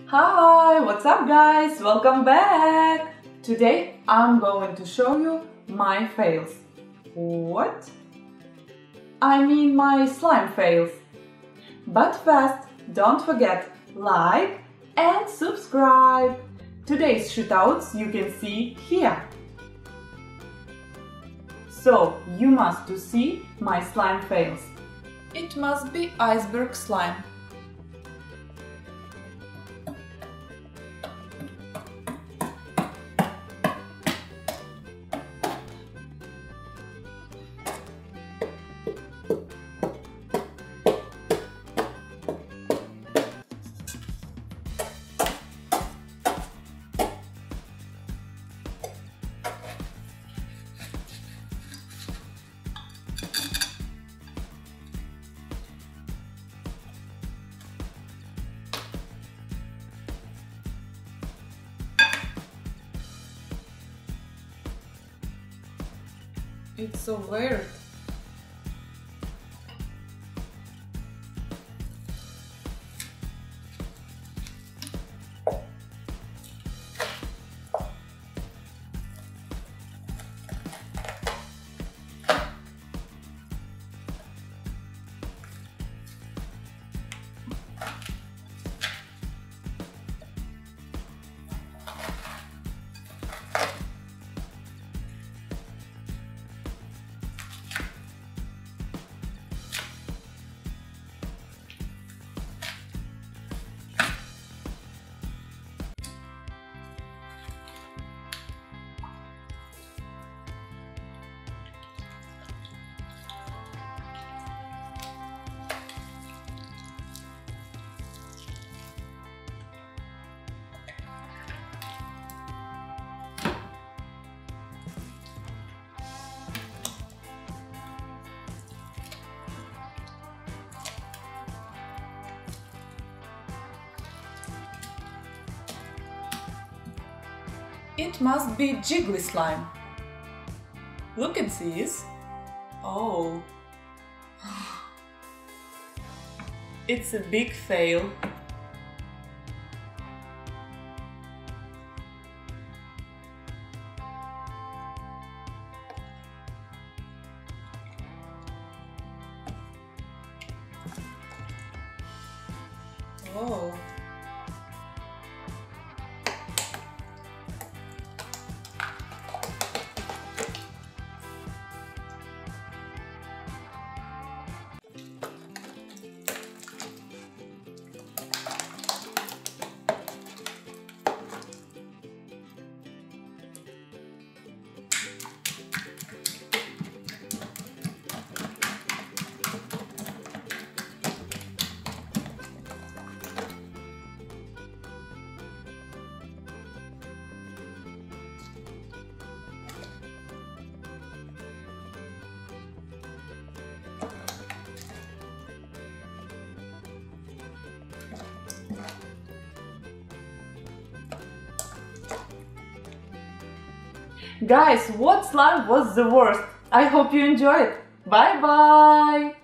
Hi, what's up guys? Welcome back! Today I'm going to show you my fails. What? I mean my slime fails. But first, don't forget like and subscribe. Today's shootouts you can see here. So, you must to see my slime fails. It must be iceberg slime. It's so weird. It must be jiggly slime. Look at this. Oh. It's a big fail. Oh. Guys, what slime was the worst? I hope you enjoyed. Bye bye!